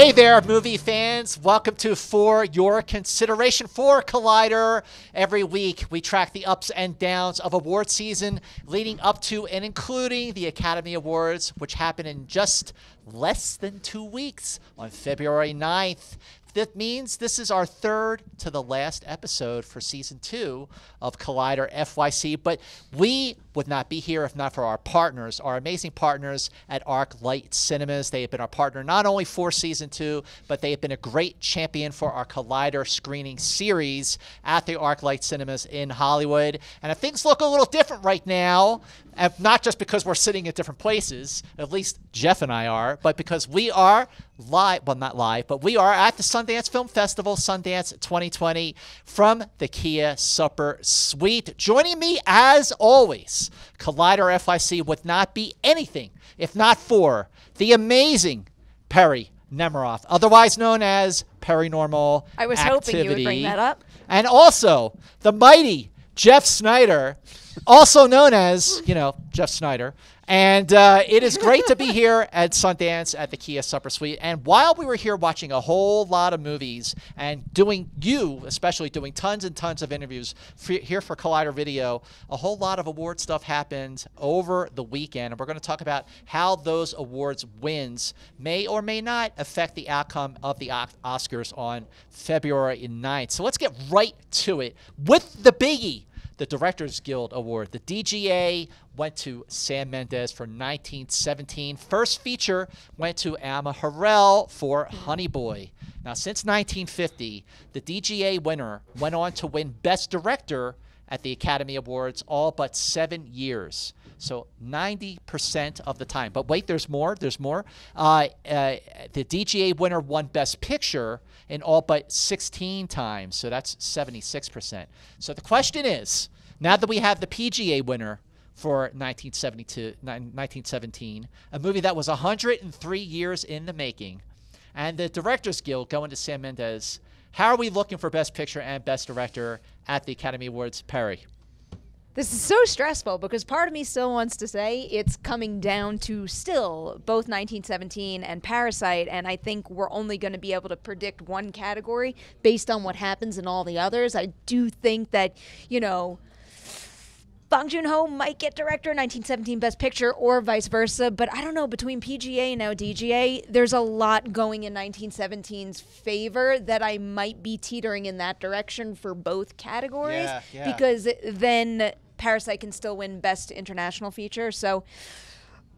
Hey there, movie fans. Welcome to For Your Consideration for Collider. Every week, we track the ups and downs of award season leading up to and including the Academy Awards, which happen in just less than two weeks on February 9th. That means this is our third to the last episode for season two of Collider FYC. But we would not be here if not for our partners, our amazing partners at ArcLight Cinemas. They have been our partner not only for season two, but they have been a great champion for our Collider screening series at the ArcLight Cinemas in Hollywood. And if things look a little different right now, and not just because we're sitting at different places, at least Jeff and I are, but because we are live, well, not live, but we are at the Sundance Film Festival, Sundance 2020, from the Kia Supper Suite. Joining me, as always, Collider FYC would not be anything if not for the amazing Perri Nemiroff, otherwise known as Paranormal I was Activity. hoping you would bring that up. And also the mighty Jeff Sneider, also known as, you know, Jeff Sneider. And uh, it is great to be here at Sundance at the Kia Supper Suite. And while we were here watching a whole lot of movies and doing, you especially doing tons and tons of interviews for, here for Collider Video, a whole lot of award stuff happened over the weekend. And we're going to talk about how those awards wins may or may not affect the outcome of the Oscars on February 9th. So let's get right to it with the biggie the Directors Guild Award. The DGA went to Sam Mendes for 1917. First feature went to Alma Har'el for Honey Boy. Now, since 1950, the DGA winner went on to win Best Director at the Academy Awards all but seven years. So 90% of the time. But wait, there's more. There's more. Uh, uh, the DGA winner won Best Picture in all but 16 times. So that's 76%. So the question is now that we have the PGA winner for 1972, 1917, a movie that was 103 years in the making, and the Directors Guild going to Sam Mendes, how are we looking for Best Picture and Best Director at the Academy Awards, Perri? This is so stressful because part of me still wants to say it's coming down to still both 1917 and Parasite, and I think we're only going to be able to predict one category based on what happens in all the others. I do think that, you know, Bong Joon Ho might get director 1917 Best Picture or vice versa, but I don't know. Between PGA and now DGA, there's a lot going in 1917's favor that I might be teetering in that direction for both categories Yeah, yeah. because then Parasite can still win Best International Feature. So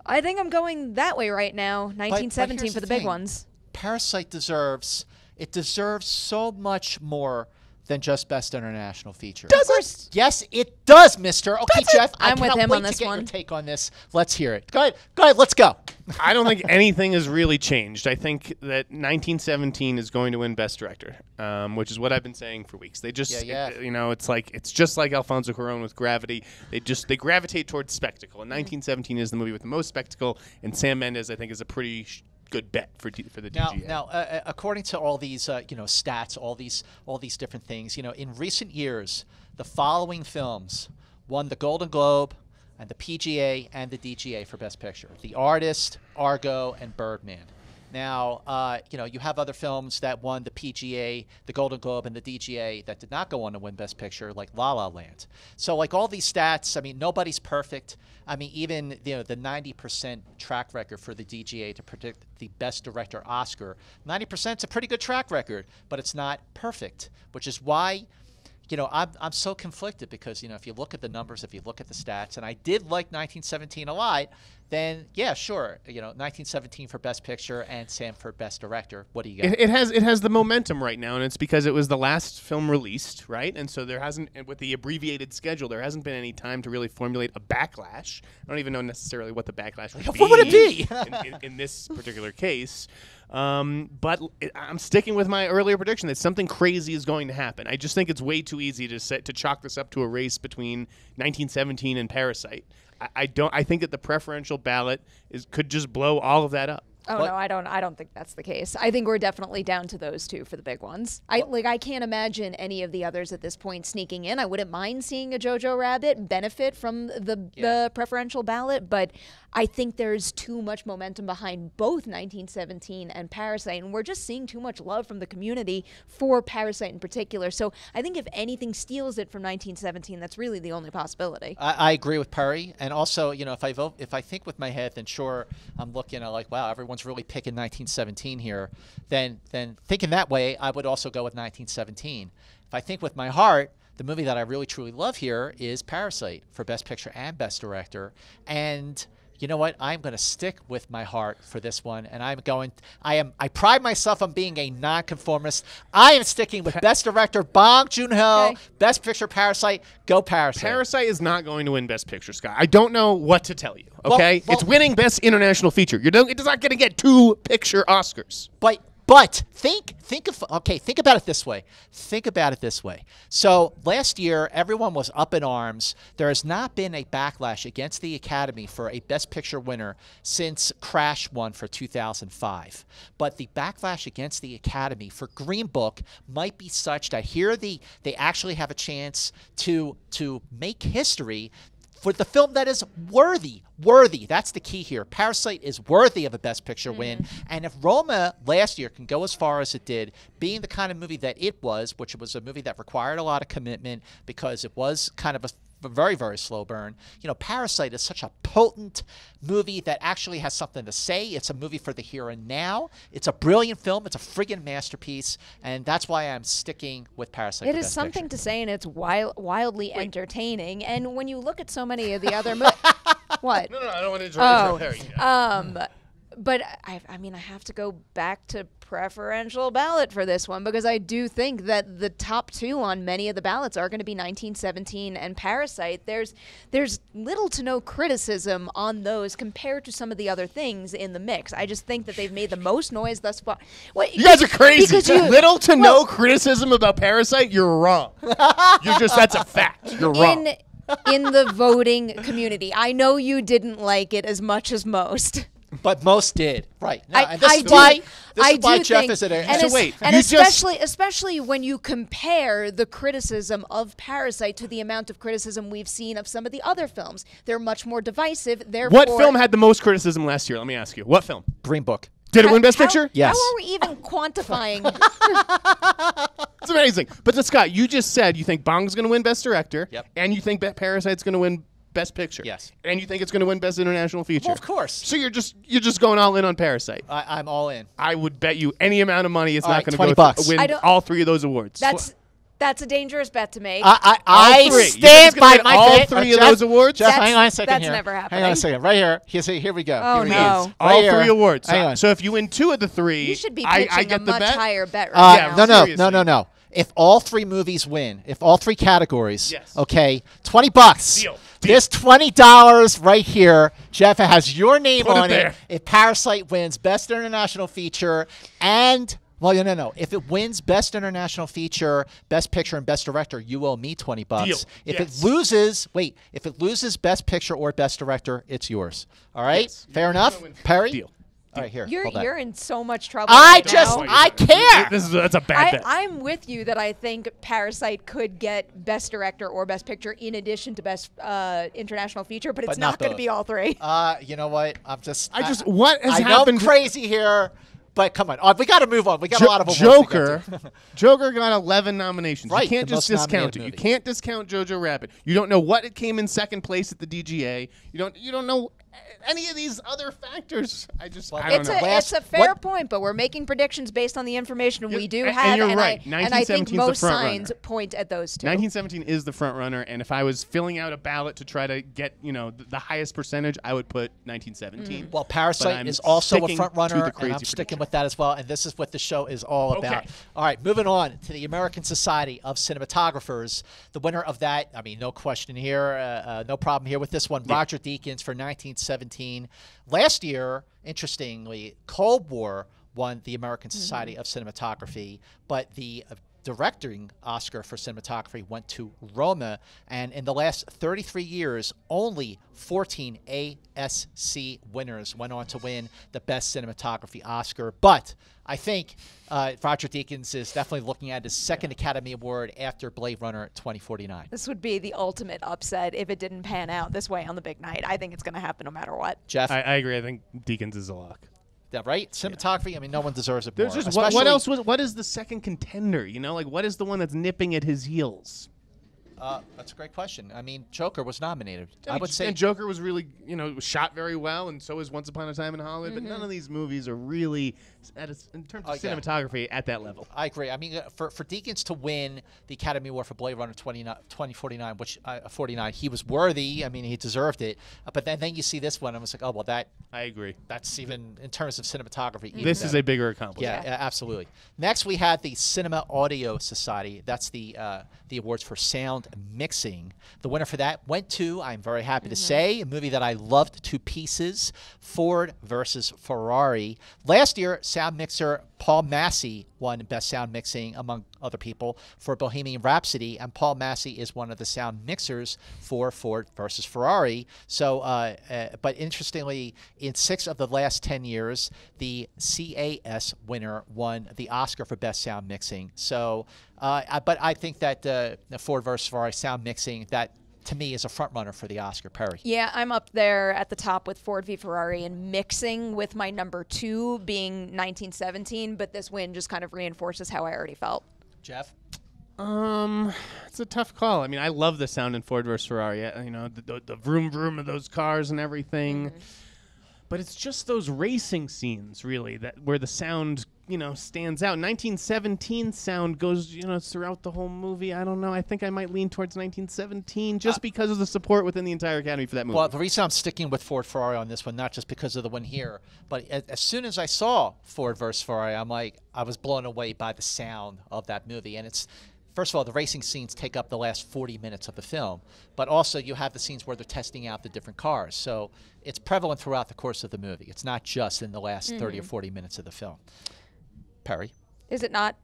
I think I'm going that way right now. 1917 here's for the the big ones. Parasite deserves it deserves so much more than just best international feature. Does it? Yes, it does, Mister. Okay, Does it? Jeff, I I'm with cannot him wait on to this get your take on this. Let's hear it. Go ahead. Go ahead. Let's go. I don't think anything has really changed. I think that 1917 is going to win Best Director, um, which is what I've been saying for weeks. They just, Yeah, yeah. it- you know, it's like it's just like Alfonso Cuarón with Gravity. They just they gravitate towards spectacle, and Mm-hmm. 1917 is the movie with the most spectacle. And Sam Mendes, I think, is a pretty sh- good bet for D- for the Now, DGA. now, uh, uh, according to all these, uh, you know, stats, all these, all these different things, you know, in recent years, the following films won the Golden Globe and the PGA and the DGA for Best Picture: The Artist, Argo, and Birdman. Now, uh, you know, you have other films that won the PGA, the Golden Globe, and the DGA that did not go on to win Best Picture, like La La Land. So, like all these stats, I mean, nobody's perfect. I mean, even you know the 90% track record for the DGA to predict the Best Director Oscar, 90% is a pretty good track record, but it's not perfect, which is why you know, I'm, I'm so conflicted because, you know, if you look at the numbers, if you look at the stats, and I did like 1917 a lot, then yeah, sure, you know, 1917 for Best Picture and Sam for Best Director. What do you got? It, it has it has the momentum right now, and it's because it was the last film released, right? And so there hasn't, with the abbreviated schedule, there hasn't been any time to really formulate a backlash. I don't even know necessarily what the backlash would be. What would it be? in, in, in this particular case? Um, but I'm sticking with my earlier prediction that something crazy is going to happen. I just think it's way too easy to set to chalk this up to a race between 1917 and Parasite. I, I don't. I think that the preferential ballot is could just blow all of that up. Oh What- no, I don't. I don't think that's the case. I think we're definitely down to those two for the big ones. I like. I can't imagine any of the others at this point sneaking in. I wouldn't mind seeing a Jojo Rabbit benefit from the Yeah. the preferential ballot, but I think there's too much momentum behind both 1917 and Parasite, and we're just seeing too much love from the community for Parasite in particular. So I think if anything steals it from 1917, that's really the only possibility. I, I agree with Perri, and also, you know, if I vote, if I think with my head, then sure, I'm looking at like, wow, everyone's really picking 1917 here. Then, then thinking that way, I would also go with 1917. If I think with my heart, the movie that I really truly love here is Parasite for Best Picture and Best Director, and you know what? I'm going to stick with my heart for this one, and I'm going. I am. I pride myself on being a nonconformist. I am sticking with Best Director Bong Joon Ho, Okay. Best Picture Parasite. Go Parasite. Parasite is not going to win Best Picture, Scott. I don't know what to tell you. Well- Okay, well- it's winning Best International Feature. You're don't, it's not going to get two picture Oscars. But but think think of okay think about it this way. Think about it this way. So last year everyone was up in arms. There has not been a backlash against the academy for a best picture winner since crash won for 2005 but the backlash against the academy for green book might be such that here the they actually have a chance to to make history for the film that is worthy. Worthy. That's the key here. Parasite is worthy of a Best Picture win. Mm-hmm. And if Roma last year can go as far as it did, being the kind of movie that it was, which was a movie that required a lot of commitment because it was kind of a a very very slow burn you know parasite is such a potent movie that actually has something to say it's a movie for the here and now it's a brilliant film it's a friggin masterpiece and that's why i'm sticking with parasite It for is Best something Picture. to say, and it's wild, wildly entertaining. And when you look at so many of the other movies, what? No, no, I don't want to Oh, interrupt Harry. um, but I, I mean, I have to go back to preferential ballot for this one because I do think that the top two on many of the ballots are going to be 1917 and Parasite. There's there's little to no criticism on those compared to some of the other things in the mix. I just think that they've made the most noise thus far. What, You guys are crazy. You- Little to no criticism about Parasite. You're wrong. You're just that's a fact. You're wrong. in in the voting community. I know you didn't like it as much as most. But most did right no, I, and this I is do, why this I is why do jeff think, is at a and, So es- wait, and you just- especially especially when you compare the criticism of Parasite to the amount of criticism we've seen of some of the other films. They're much more divisive. Therefore, what film had the most criticism last year? Let me ask you. What film? green book Did it win Best how- Picture? Yes. How are we even quantifying? It's amazing. But Scott, you just said you think Bong's going to win Best Director. Yep. And you think Parasite's going to win Best Picture. Yes. And you think it's going to win Best International Feature. Well, of course. So you're just you're just going all in on Parasite. I, i'm all in I would bet you any amount of money it's All not right, going to 20 go th- win all three of those awards. That's that's a dangerous bet to make. I, I, I three. Stand by my all bet. three Uh, of those awards? Jeff, That's- hang on a second that's here. never Hang on a second. Right here. Here's, here we go. Oh, here no. is. all Right here. three awards. So, Hang on. so if you win two of the three, you should be I, pitching I get a the much bet. higher bet Uh, right Yeah, now. no, no, seriously. no, no, no. If all three movies win, if all three categories, Yes. okay, twenty bucks. Deal. This twenty dollars right here, Jeff it has your name Put on it. there. If Parasite wins Best International Feature and well, no, no, no. If it wins Best International Feature, Best Picture, and Best Director, you owe me twenty bucks. Deal. If Yes. it loses, wait. If it loses Best Picture or Best Director, it's yours. All right, Yes. fair enough. Perri. Deal. All right, here. You're hold you're in so much trouble. I right just- now. I care. This is that's a bad I, bet. I'm with you that I think Parasite could get Best Director or Best Picture in addition to Best uh, International Feature, but it's But not not, going to be all three. Uh, you know what? I'm just. I just- what has I know happened- I'm crazy here, but come on. Uh, we got to move on. We got a lot of awards Joker. to. Joker got 11 nominations. Right, you can't just discount nominated it. You can't discount Jojo Rabbit. You don't know what it came in second place at the DGA. You don't. You don't know any of these other factors. I just. I don't it's know. a Last- it's a fair what- point, but we're making predictions based on the information we do and- and have, you're I, right. and I think 1917 's the most signs runner. point at those two. 1917 is the front runner, and if I was filling out a ballot to try to get you know the, the highest percentage, I would put 1917. Well, Parasite is also a sticking front runner, and I'm sticking with that as well. And this is what the show is all Okay. about. All right, moving on to the American Society of Cinematographers. The winner of that, I mean, no question here, uh, uh, no problem here with this one. Roger Deakins for 1917. Last year, interestingly, Cold War won the American mm-hmm. Society of Cinematography, but the directing Oscar for cinematography went to Roma, and in the last 33 years, only 14 ASC winners went on to win the Best Cinematography Oscar. But I think uh, Roger Deakins is definitely looking at his second Academy Award after Blade Runner 2049. This would be the ultimate upset if it didn't pan out this way on the big night. I think it's going to happen no matter what. Jeff, I, I agree. I think Deakins is a lock. Yeah, right? Cinematography. I mean, no one deserves it There's more. just what, what especially- else was what is the second contender? You know, like what is the one that's nipping at his heels? Uh, that's a great question. I mean, Joker was nominated. I would say and Joker was really, you know, shot very well, and so is Once Upon a Time in Hollywood. But Mm-hmm. none of these movies are really, at a, in terms of yeah. cinematography, at that level. I agree. I mean, uh, for for Deakins to win the Academy Award for Blade Runner 20, 2049, which uh, 49, he was worthy. I mean, he deserved it. Uh, but then, then you see this one, and I was like, oh well, that I agree. that's even in terms of cinematography. even This is a bigger accomplishment. Yeah, yeah, absolutely. Next, we had the Cinema Audio Society. That's the uh, the awards for sound mixing. The winner for that went to, I'm very happy to mm-hmm. say, a movie that I loved to pieces, Ford versus Ferrari. Last year, sound mixer Paul Massey won Best Sound Mixing, among other people, for Bohemian Rhapsody, and Paul Massey is one of the sound mixers for Ford versus Ferrari. So, uh, uh, but interestingly, in six of the last 10 years, the CAS winner won the Oscar for Best Sound Mixing. So, uh, but I think that uh, Ford versus Ferrari sound mixing, that to me is a front runner for the Oscar. Perri. Yeah, I'm up there at the top with Ford v Ferrari and mixing with my number two being 1917, but this win just kind of reinforces how I already felt. Jeff? Um, it's a tough call. I mean, I love the sound in Ford versus Ferrari. uh, You know, the, the, the vroom vroom of those cars and everything. But it's just those racing scenes, really, that where the sound, you know, stands out. 1917 sound goes, you know, throughout the whole movie. I don't know. I think I might lean towards 1917 just uh, because of the support within the entire Academy for that movie. Well, the reason I'm sticking with Ford Ferrari on this one, not just because of the one here, but as, as soon as I saw Ford versus Ferrari, I'm like, I was blown away by the sound of that movie. And it's, first of all, the racing scenes take up the last 40 minutes of the film, but also you have the scenes where they're testing out the different cars. So it's prevalent throughout the course of the movie. It's not just in the last 30 or mm-hmm. 40 minutes of the film. Perri? Is it not?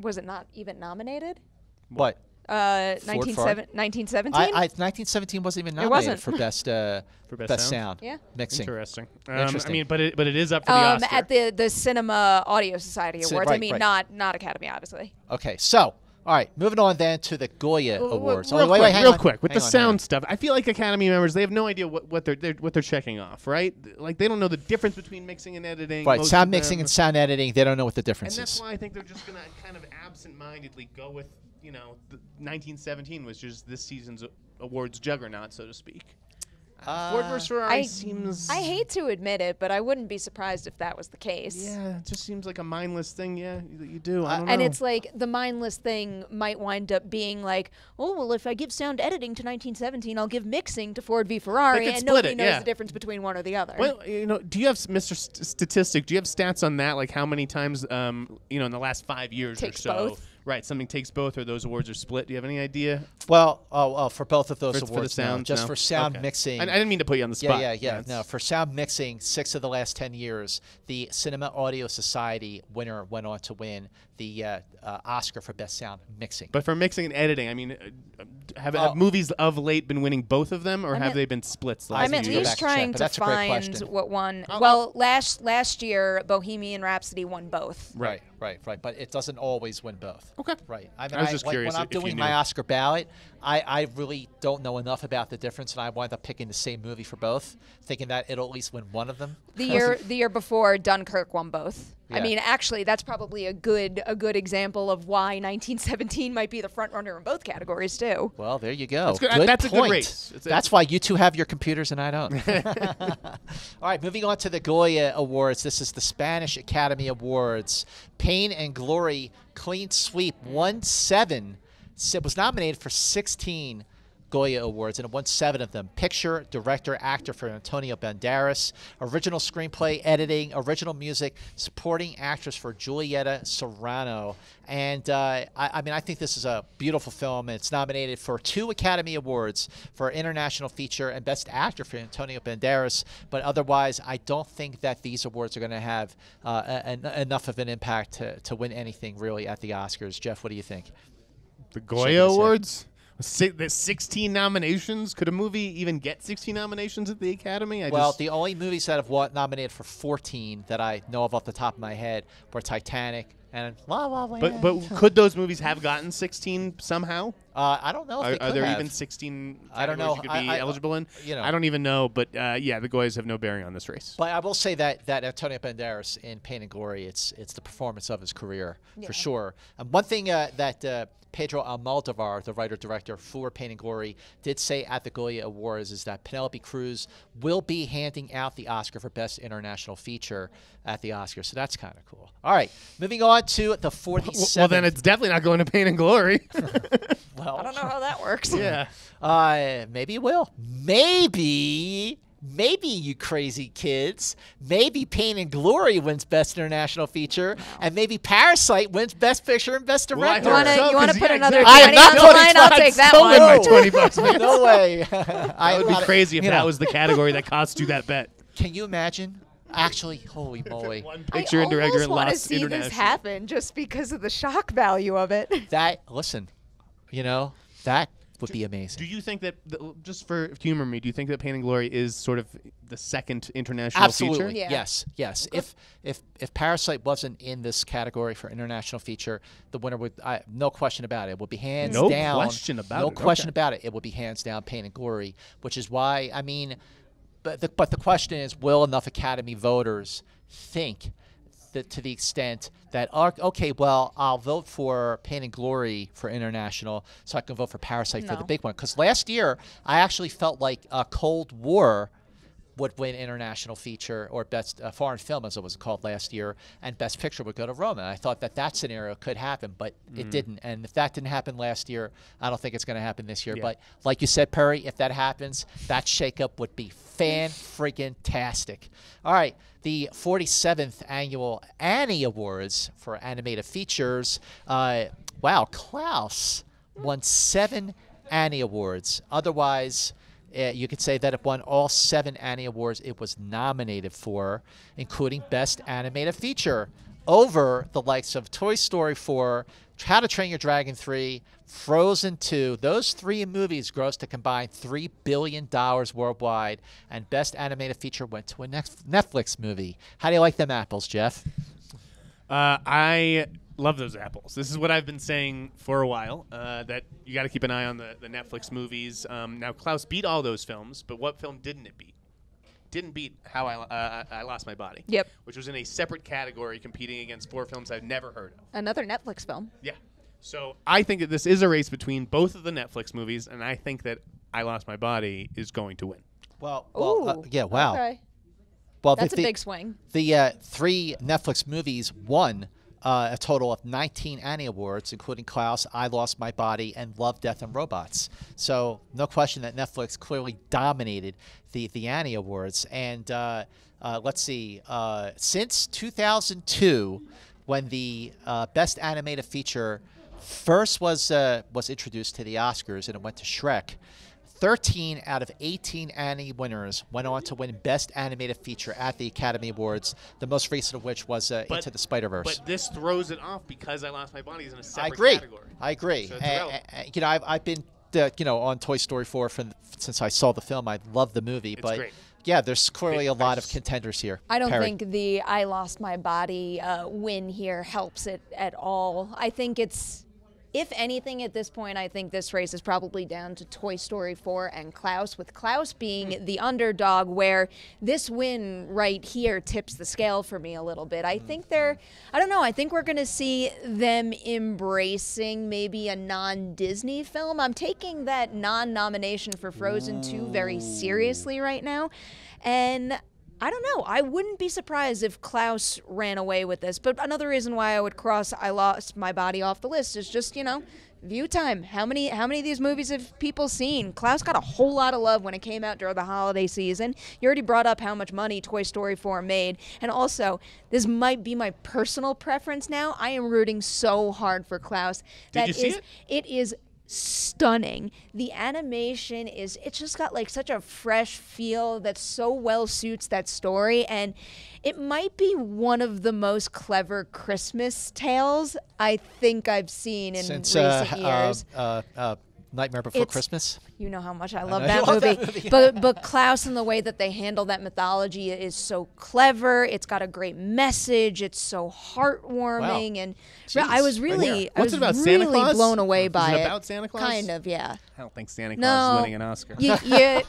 Was it not even nominated? What? Uh, 19, 1917. I, I 1917 wasn't even It nominated wasn't. for best uh, For Best Sound? sound. Yeah. mixing. Interesting. Um, Interesting. I mean, but it, but it is up for the um, Oscar. at the the Cinema Audio Society Ci- Awards. I right, mean, right. not not Academy, obviously. Okay, so all right, moving on then to the Goya Well, Awards. Real oh, wait, quick, wait, real on. quick with Hang the on, sound stuff. I feel like Academy members they have no idea what, what they're, they're what they're checking off, right? Like they don't know the difference between mixing and editing. Right, sound mixing and sound editing, they don't know what the difference is. And that's why I think they're just gonna kind of absent-mindedly go with you know the 1917, which is this season's awards juggernaut, so to speak. Ford Uh, vs Ferrari I- seems. I hate to admit it, but I wouldn't be surprised if that was the case. Yeah, it just seems like a mindless thing. Yeah, you, you do. I Uh, don't And know. it's like the mindless thing might wind up being like, oh well, if I give sound editing to 1917, I'll give mixing to Ford v Ferrari, and nobody it, knows yeah. the difference between one or the other. Well, you know, do you have Mr. St- Statistic? Do you have stats on that? Like how many times, um, you know, in the last five years Takes or so, both. Right? Something takes both, or those awards are split. Do you have any idea? well, oh, oh, for both of those For, for the awards, no. just no? for sound Okay. mixing. I, I didn't mean to put you on the yeah, spot. yeah, yeah. it's- No, for sound mixing, six of the last ten years, the Cinema Audio Society winner went on to win the uh, uh, Oscar for best sound mixing. But for mixing and editing, I mean, uh, have, Oh. have movies of late been winning both of them, or I'm have at- they been splits? the I last I'm need at to few go years? least back and check, trying to that's a great find what one. I'll- well, last last year, Bohemian Rhapsody won both. Right, right, right. But it doesn't always win both. Okay. Right. I, mean, I was just like, curious when I'm if you doing knew. my Oscar ballot, I, I really don't know enough about the difference, and I wind up picking the same movie for both, thinking that it'll at least win one of them. The year the year before, Dunkirk won both. I mean, actually, that's probably a good a good example of why 1917 might be the front runner in both categories too. Well, there you go. That's good. That's a good point. race. It's a- That's why you two have your computers and I don't. All right, moving on to the Goya Awards. This is the Spanish Academy Awards. Pain and Glory, clean sweep, won seven. Was nominated for 16 Goya Awards, and it won seven of them Picture, Director, Actor for Antonio Banderas, Original Screenplay, Editing, Original Music, Supporting Actress for Julieta Serrano. And uh, I, I mean, I think this is a beautiful film. It's nominated for two Academy Awards for International Feature and Best Actor for Antonio Banderas. But otherwise, I don't think that these awards are going to have uh, a- a- enough of an impact to, to win anything really at the Oscars. Jeff, what do you think? The Goya. Awards. Si- the 16 nominations. Could a movie even get 16 nominations at the Academy? I Well, just, the only movies that have won, nominated for 14 that I know of off the top of my head were Titanic and La La Land. but but could those movies have gotten 16 somehow? uh, I don't know if Are, they are there have. even 16 I don't know. you could I- be I- eligible in? you know. I don't even know. But uh, yeah, the Goyas have no bearing on this race. But I will say that that Antonio Banderas in Pain and Glory, it's it's the performance of his career Yeah. for sure. And one thing uh, that uh, Pedro Almodovar, the writer director for Pain and Glory, did say at the Goya Awards is that Penelope Cruz will be handing out the Oscar for Best International Feature at the Oscars. So that's kind of cool. All right, moving on to the 47th. Well, then it's definitely not going to Pain and Glory. well, I don't know how that works. yeah. Uh, maybe it will. Maybe, maybe you crazy kids. Maybe Pain and Glory wins Best International Feature, and maybe Parasite wins Best Picture and Best Well, Director. You wanna- so, you wanna 'cause put yeah, another exactly. I am not on the line, I'll take that stolen one. my No. 20 bucks, man. no way. I That would be crazy if you that was the category that cost you that bet. Can you imagine? Actually, holy moly. One I picture and director almost want to see this international. happen just because of the shock value of it. That listen, you know that would be amazing. Do you think that, the, just for humor me, do you think that Pain and Glory is sort of the second international Absolutely. feature? Yeah. Yes. Yes. If if if Parasite wasn't in this category for international feature, the winner would I, no question about it. It would be hands No down. question about no it, question okay. about it. It would be hands down Pain and Glory, which is why I mean, but the, but the question is, will enough Academy voters think that to the extent that "Oh, okay, well, I'll vote for Pain and Glory for international, so I can vote for Parasite for the big one. Because last year I actually felt like a Cold War would win international feature or best uh, foreign film as it was called last year and best picture would go to roma. I thought that that scenario could happen but Mm. it didn't. And if that didn't happen last year i don't think it's going to happen this year. Yeah. but like you said perri if that happens that shakeup would be fan freaking tastic. All right the 47th annual annie awards for animated features. Uh, wow klaus won seven annie awards. Otherwise uh, you could say that it won all seven Annie Awards it was nominated for, including Best Animated Feature, over the likes of Toy Story 4, How to Train Your Dragon 3, Frozen 2. Those three movies grossed a combined $3 billion worldwide, and Best Animated Feature went to a Netflix movie. How do you like them apples, Jeff? Uh, I love those apples. This is what I've been saying for a while. Uh, that you got to keep an eye on the, the Netflix movies. Um, now Klaus beat all those films, but what film didn't it beat? Didn't beat How I uh, I Lost My Body. Yep. Which was in a separate category, competing against four films I've never heard of. Another Netflix film. Yeah. So I think that this is a race between both of the Netflix movies, and I think that I Lost My Body is going to win. Well, well uh, Ooh, yeah, wow. Okay. Well, That's the, a big swing. The uh, three Netflix movies won uh, a total of 19 Annie Awards, including Klaus, I Lost My Body, and Love, Death, and Robots. So, no question that Netflix clearly dominated the, the Annie Awards. And uh, uh, let's see, uh, since 2002, when the uh, Best Animated Feature first was, uh, was introduced to the Oscars and it went to Shrek, 13 out of 18 Annie winners went on to win Best Animated Feature at the Academy Awards, the most recent of which was uh, But- Into the Spider Verse. But this throws it off because I Lost My Body is in a I separate agree. category. I agree. So it's A- irrelevant. a- a- you know, I've, I've been, uh, you know, on Toy Story 4 from, since I saw the film. I love the movie, It's but great. yeah, there's clearly a lot of contenders here. I don't Perri. think the I lost my body uh, win here helps it at all. I think it's, if anything, at this point, I think this race is probably down to Toy Story 4 and Klaus, with Klaus being hmm. the underdog, where this win right here tips the scale for me a little bit. I think mm-hmm. they're, I don't know, I think we're going to see them embracing maybe a non Disney film. I'm taking that non nomination for Frozen 2 very seriously right now. And I don't know. I wouldn't be surprised if Klaus ran away with this. But another reason why I would cross I lost my body off the list is just, you know, view time. How many how many of these movies have people seen? Klaus got a whole lot of love when it came out during the holiday season. You already brought up how much money Toy Story 4 made. And also, this might be my personal preference now. I am rooting so hard for Klaus. Did That you see is- it? it is stunning. The animation is it's just got like such a fresh feel that so well suits that story and it might be one of the most clever Christmas tales I think I've seen in Since uh, recent uh, years. uh, uh, Nightmare Before It's- Christmas. You know how much I love know that you love movie. that movie. but but Klaus and the way that they handle that mythology is so clever. It's got a great message. It's so heartwarming and re- I was really here. I What's was it about, really Santa Claus? blown away Is by it it. about Santa Claus? Kind of, yeah. I don't think Santa Claus No. is winning an Oscar. You, you,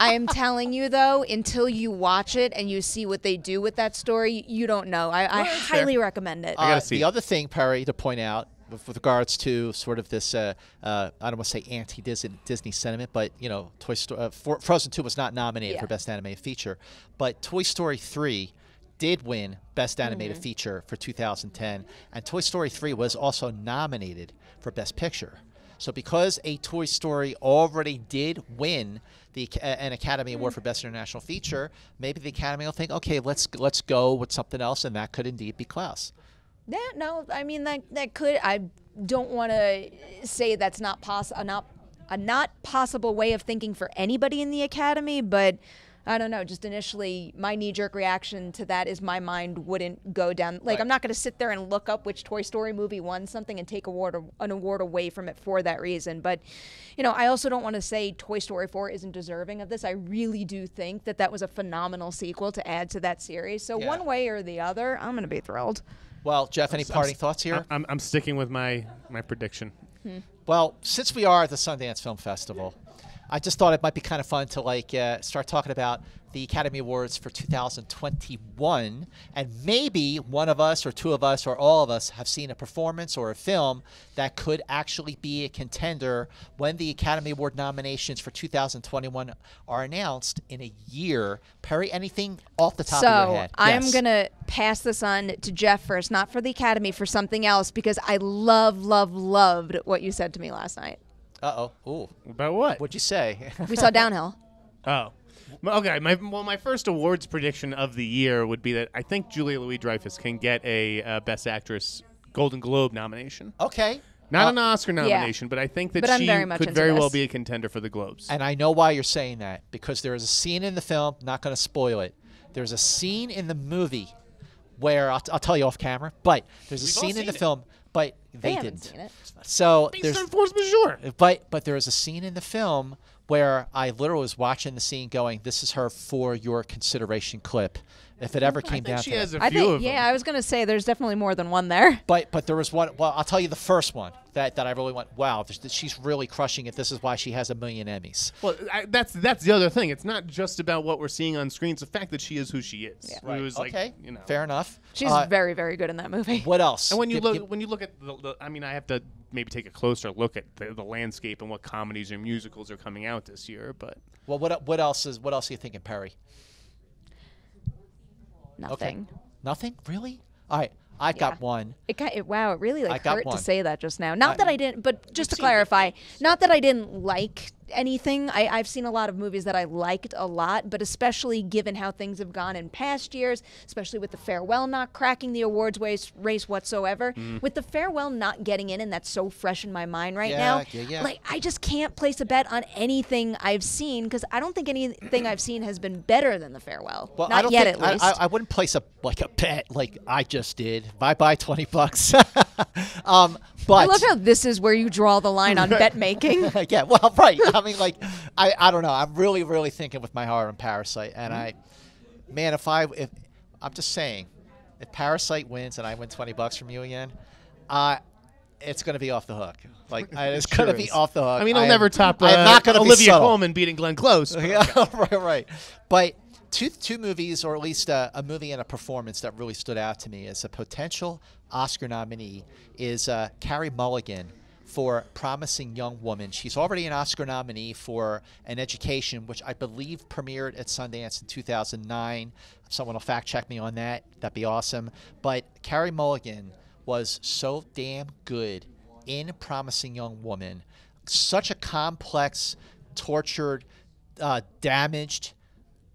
I am telling you though, until you watch it and you see what they do with that story, you don't know. I, I that's fair. highly recommend it. I gotta Uh, see the other thing, Perri, to point out with, regards to sort of this, uh, uh, I don't want to say anti-Disney sentiment, but you know, Toy Story, uh, For- Frozen Two was not nominated Yeah. for Best Animated Feature, but Toy Story Three did win Best Mm-hmm. Animated Feature for 2010, and Toy Story 3 was also nominated for Best Picture. So because a Toy Story already did win the uh, an Academy Award for Best International Feature, maybe the Academy will think, okay, let's let's go with something else, and that could indeed be Klaus. Yeah, no, I mean that that could. I don't want to say that's not possible, a not a not possible way of thinking for anybody in the academy, but I don't know. Just initially, my knee jerk reaction to that is my mind wouldn't go down. Like Right. I'm not going to sit there and look up which Toy Story movie won something and take award an award away from it for that reason. But you know, I also don't want to say Toy Story 4 isn't deserving of this. I really do think that that was a phenomenal sequel to add to that series. So Yeah. one way or the other, I'm going to be thrilled. Well, Jeff, any parting thoughts here? I'm, I'm sticking with my my prediction. Well, since we are at the Sundance Film Festival, I just thought it might be kind of fun to like uh, start talking about the Academy Awards for 2021, and maybe one of us, or two of us, or all of us have seen a performance or a film that could actually be a contender when the Academy Award nominations for 2021 are announced in a year. Perri, anything off the top so of your head? So I'm Yes. gonna pass this on to Jeff first, not for the Academy, for something else, because I love, love, loved what you said to me last night. Uh oh. Ooh. About what? What'd you say? We saw Downhill. Oh. Well, Okay, my well, my first awards prediction of the year would be that I think Julia Louis Dreyfus can get a uh, Best Actress Golden Globe nomination. okay. Not Uh, an Oscar nomination, but I think that But I'm she very much could into very well this. be a contender for the Globes. And I know why you're saying that because there is a scene in the film, not going to spoil it. There's a scene in the movie where I'll, I'll tell you off camera, but there's a We've all scene in seen the it. film, but they, They haven't didn't. seen it. So Based there's on force majeure. but but there is a scene in the film where I literally was watching the scene going, "This is her for your consideration clip." If it ever I came think down she to has that. a I few think, of them. yeah, I was gonna say there's definitely more than one there. But but there was one. Well, I'll tell you the first one that, that I really went. Wow, she's really crushing it. This is why she has a million Emmys. Well, I, that's that's the other thing. It's not just about what we're seeing on screen. It's the fact that she is who she is. Yeah. It was like, okay. you know. Fair enough. She's Uh, very, very good in that movie. What else? And when you Give- look give- when you look at the, the I mean, I have to maybe take a closer look at the, the landscape and what comedies or musicals are coming out this year. But well, what what else is what else are you thinking, Perri? Nothing. Nothing really. All right, I've got one. It, ki- it wow, it really like hurt one. to say that just now. Not I- that I didn't, but just to clarify, not that I didn't like anything. I, I've seen a lot of movies that I liked a lot, but especially given how things have gone in past years, especially with the farewell not cracking the awards race, race whatsoever, Mm. with the farewell not getting in, and that's so fresh in my mind right Yeah, now. yeah, yeah. Like I just can't place a bet on anything I've seen because I don't think anything I've seen has been better than the farewell. Well, not I don't yet, think, at least. I, I, I wouldn't place a like a bet like I just did. Bye bye twenty bucks. um, but I love how this is where you draw the line on bet making. yeah, well, right. I mean, like, I, I don't know. I'm really, really thinking with my heart on Parasite, and I, man, if I, if I'm just saying, if Parasite wins and I win twenty bucks from you again, uh, it's gonna be off the hook. Like, I- it's Sure gonna be off the hook. I mean, it'll am- never top uh, I'm not gonna be Olivia subtle. Colman beating Glenn Close. Yeah, right, right. But two two movies, or at least a, a movie and a performance that really stood out to me as a potential Oscar nominee is uh, Carey Mulligan for Promising Young Woman. She's already an Oscar nominee for An Education, which I believe premiered at Sundance in 2009. If someone will fact check me on that, that'd be awesome. But Carey Mulligan was so damn good in Promising Young Woman. Such a complex, tortured, uh, damaged,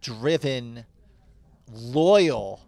driven, loyal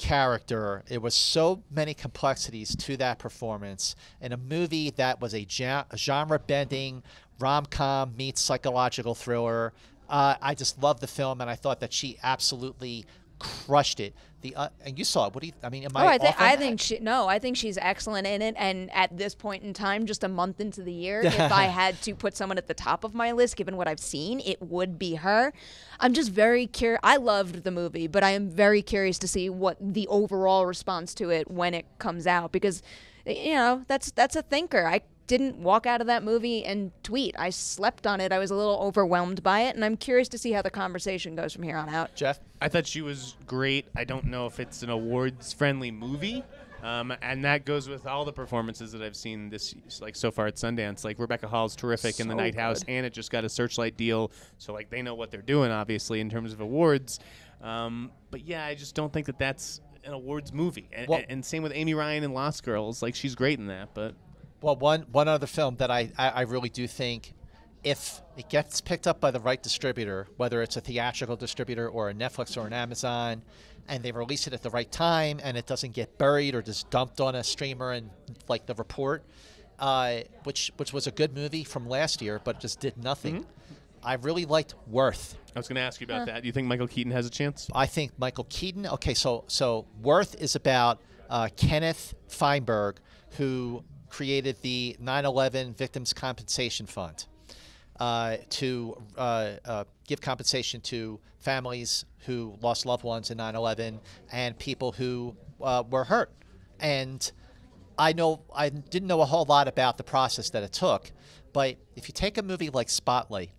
character. It was so many complexities to that performance in a movie that was a genre bending rom com meets psychological thriller. Uh, I just loved the film, and I thought that she absolutely crushed it. The uh, and you saw it. What do you? I mean, am Oh, I? I on I think she no, I think she's excellent in it. And at this point in time, just a month into the year, if I had to put someone at the top of my list, given what I've seen, it would be her. I'm just very curious. I loved the movie, but I am very curious to see what the overall response to it when it comes out because, you know, that's that's a thinker. I didn't walk out of that movie and tweet. I slept on it. I was a little overwhelmed by it, and I'm curious to see how the conversation goes from here on out. Jeff. I thought she was great. I don't know if it's an awards-friendly movie, um, and that goes with all the performances that I've seen this like so far at Sundance. Like Rebecca Hall's terrific in The So Night House, and it just got a Searchlight deal, so like they know what they're doing, obviously in terms of awards. Um, but yeah, I just don't think that that's an awards movie. And, Well- and same with Amy Ryan in Lost Girls. Like she's great in that, but Well, one one other film that I, I, I really do think, if it gets picked up by the right distributor, whether it's a theatrical distributor or a Netflix or an Amazon, and they release it at the right time and it doesn't get buried or just dumped on a streamer and like the report, uh, which which was a good movie from last year, but just did nothing. I really liked Worth. I was going to ask you about that. Do you think Michael Keaton has a chance? I think Michael Keaton. Okay, so so Worth is about uh, Kenneth Feinberg, who created the 9/11 Victims Compensation Fund uh, to uh, uh, give compensation to families who lost loved ones in 9/11 and people who uh, were hurt. And I know I didn't know a whole lot about the process that it took, but if you take a movie like Spotlight,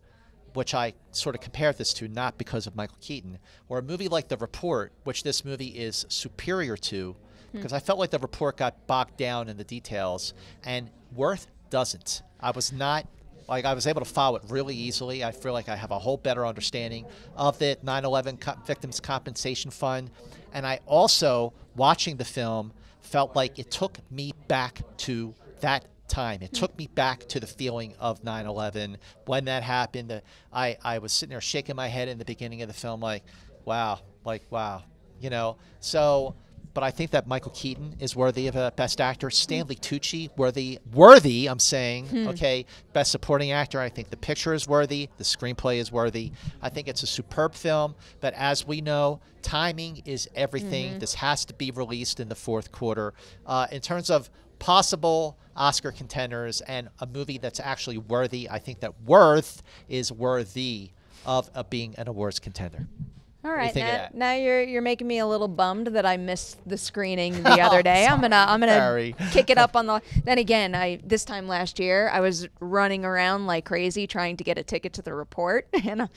which I sort of compared this to, not because of Michael Keaton, or a movie like The Report, which this movie is superior to, because I felt like The Report got bogged down in the details, and Worth doesn't. I was not. Like I was able to follow it really easily. I feel like I have a whole better understanding of the 9/11 co- Victims Compensation Fund, and I also, watching the film, felt like it took me back to that time. It hmm. took me back to the feeling of 9/11 when that happened. I I was sitting there shaking my head in the beginning of the film, like, wow, like wow, you know. So, but I think that Michael Keaton is worthy of a Best Actor. Stanley Tucci worthy, worthy. I'm saying, okay, Best Supporting Actor. I think the picture is worthy. The screenplay is worthy. I think it's a superb film. But as we know, timing is everything. This has to be released in the fourth quarter. Uh, in terms of possible Oscar contenders and a movie that's actually worthy, I think that Worth is worthy of, of being an awards contender. All do you right, think of now, now you're you're making me a little bummed that I missed the screening the other day. I'm gonna I'm gonna Sorry. kick it up on the. Then again, I this time last year I was running around like crazy trying to get a ticket to the report, and I,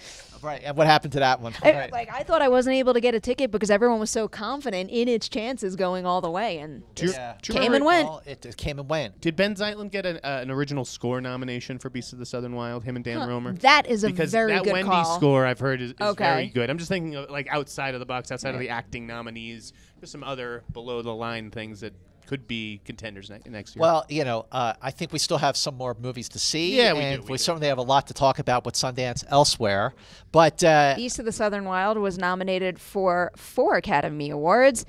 Right. And what happened to that one? I- Right. like I thought I wasn't able to get a ticket because everyone was so confident in its chances going all the way, and Do you- Yeah. Came remember- and went. Well, it, it came and went. Did Benh Zeitlin get an, uh, an original score nomination for Beasts of the Southern Wild? Him and Dan Romer. that is a because very that good Wendy call. score I've heard is, is Okay. very good. I'm just thinking of, like outside of the box, outside of the acting nominees. There's some other below the line things that could be contenders ne- next year. Well, you know, uh, I think we still have some more movies to see. Yeah, we do, we we do. certainly have a lot to talk about with Sundance elsewhere. But uh, Beast of the Southern Wild was nominated for four Academy Awards.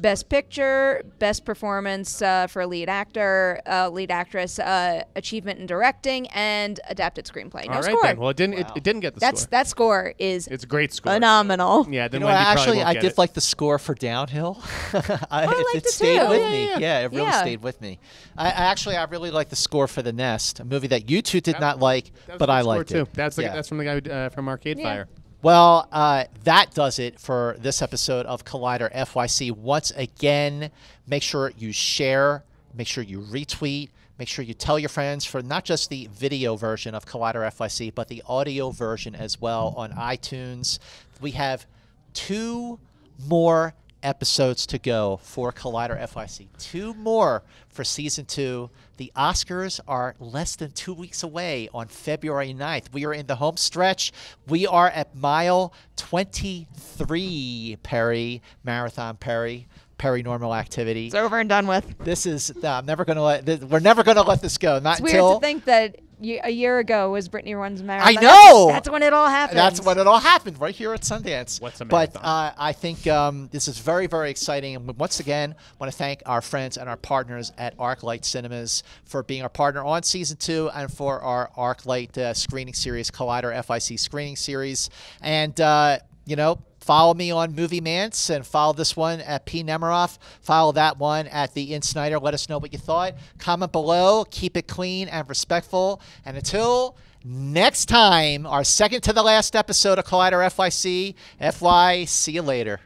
Best Picture, Best Performance uh, for Lead Actor, uh, Lead Actress, uh, Achievement in Directing, and Adapted Screenplay. No all right score. then. Well, it didn't. It, Wow. it didn't get the That's score. that score is It's a great score. phenomenal. Yeah. Then you know, actually, I get did it. like the score for Downhill. I, it, liked it it stayed too. with Yeah, me. yeah, Yeah, it really Yeah. stayed with me. I, I actually, I really like the score for The Nest, a movie that you two did That- not like, but I good liked too. it. That's the, Yeah. that's from the guy who, uh, from Arcade Yeah. Fire. Well, uh, that does it for this episode of Collider FYC. Once again, make sure you share, make sure you retweet, make sure you tell your friends for not just the video version of Collider FYC, but the audio version as well on iTunes. We have two more episodes to go for Collider FYC. Two more for season two. The Oscars are less than two weeks away on February 9th. We are in the home stretch. We are at mile 23, Perri, Marathon Perri. Perry normal activity. It's over and done with. This is no, I'm never gonna let. This, we're never gonna let this go. Not It's weird until to think that a year ago was Brittany runs marathon. I know! That's, when it all happened. That's when it all happened, right here at Sundance. What's a But uh, I think um, this is very, very exciting. And once again, want to thank our friends and our partners at ArcLight Cinemas for being our partner on season two and for our ArcLight uh, screening series, Collider FYC screening series. And, uh, you know, Follow me on Movie Mantz and follow this one at P. Nemiroff. Follow that one at The In Sneider. Let us know what you thought. Comment below. Keep it clean and respectful. And until next time, our second to the last episode of Collider FYC, FY, see you later.